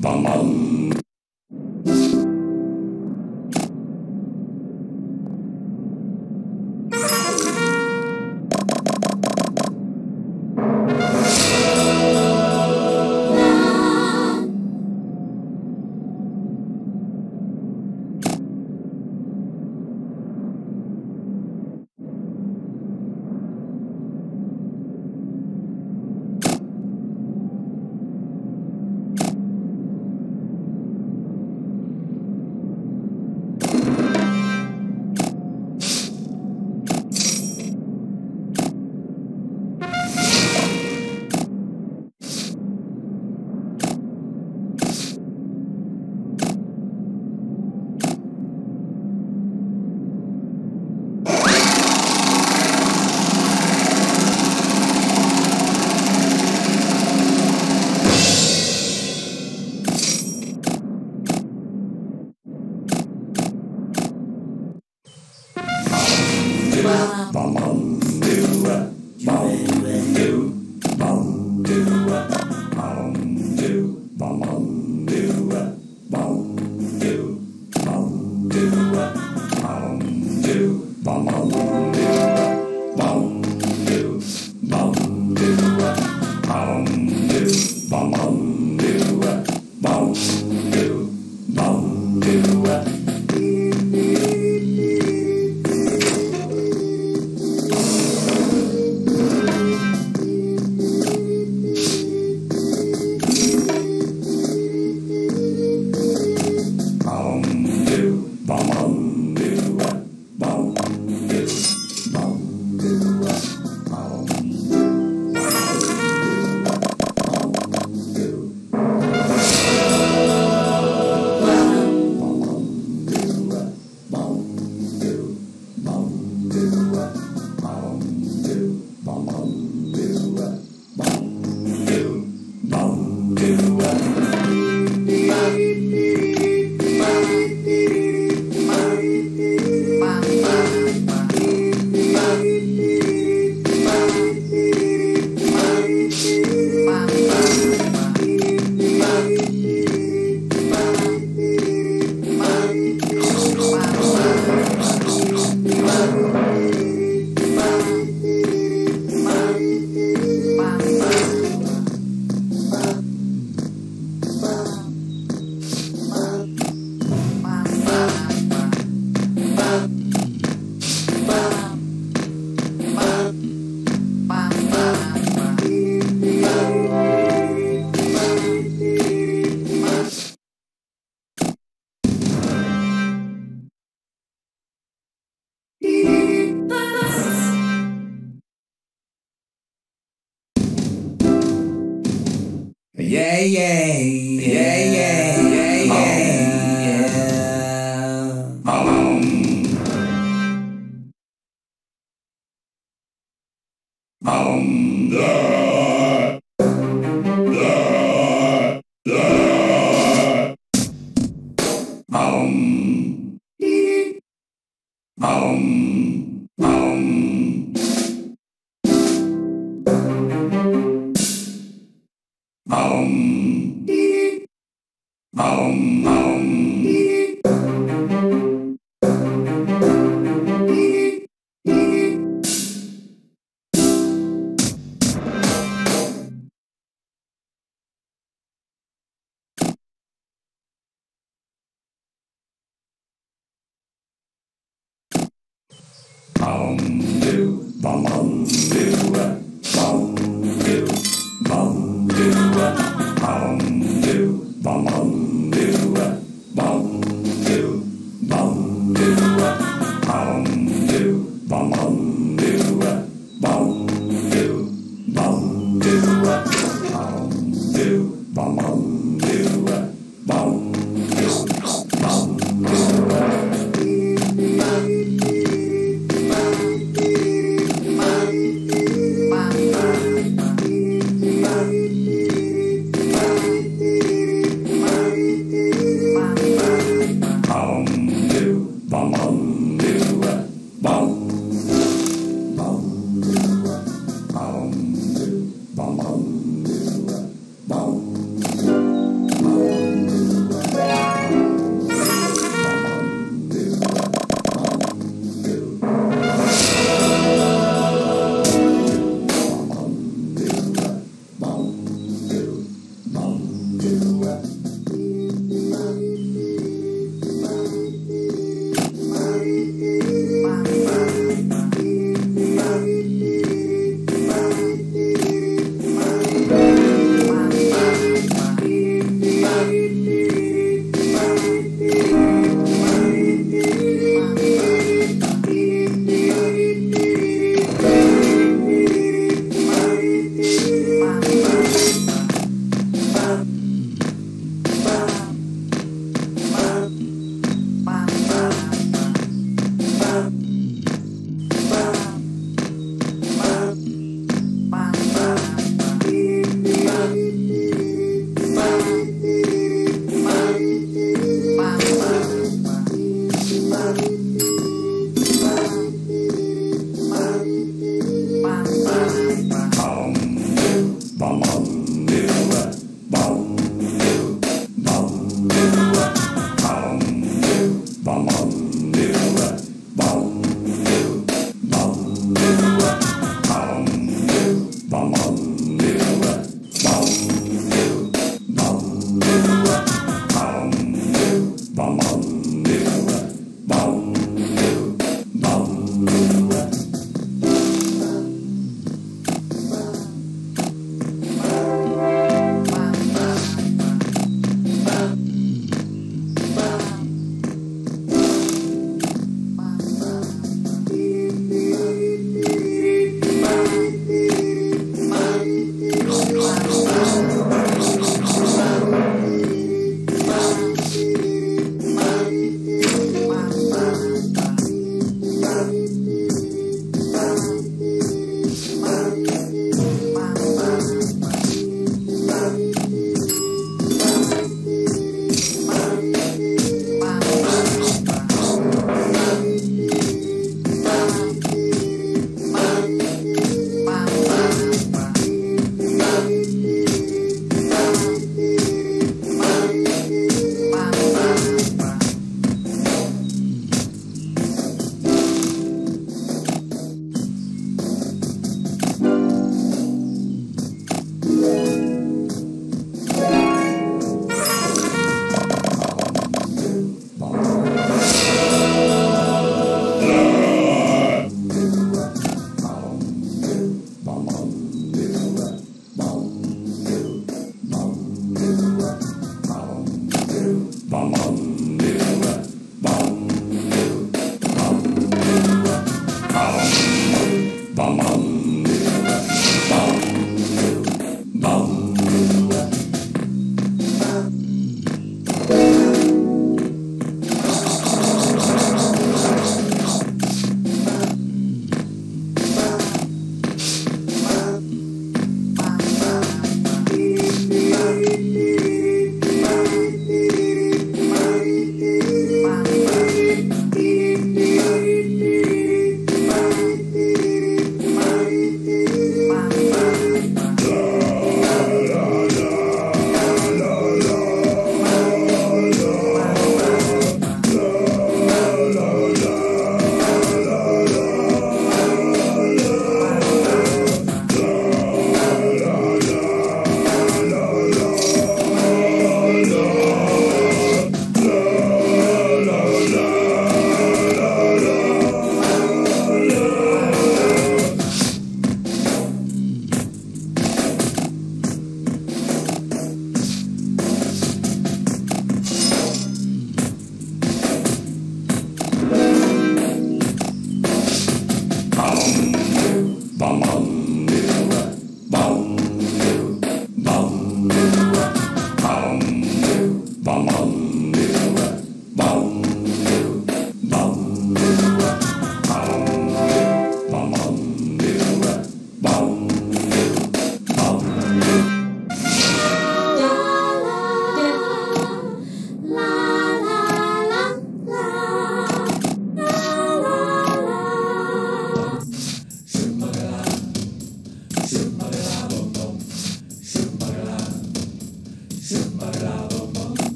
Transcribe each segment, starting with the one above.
Bum, bum. Yeah, yeah, yeah, yeah, yeah, yeah, yeah. Um, um, da, da, da. Um. Bum, do, bum, bum, do, uh.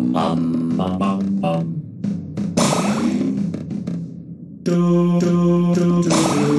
bum bum bum bum. Do, do, do, do.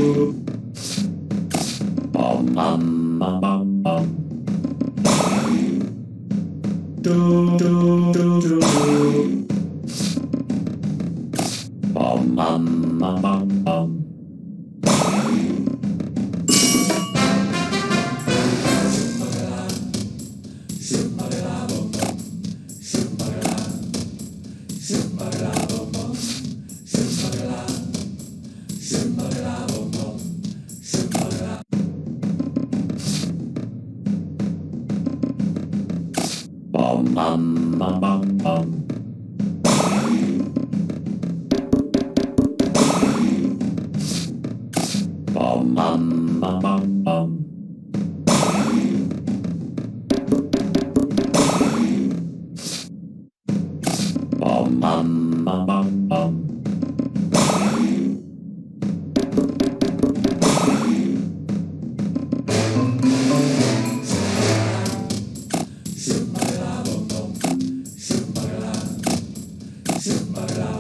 Bum bum bum bum bum. Bum bum bum bum bum. Bum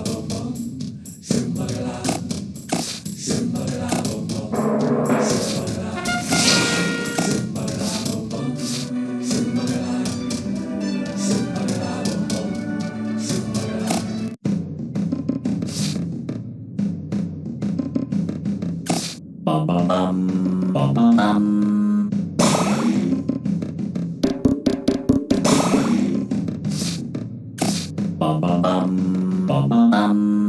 Bum bum bum bum bum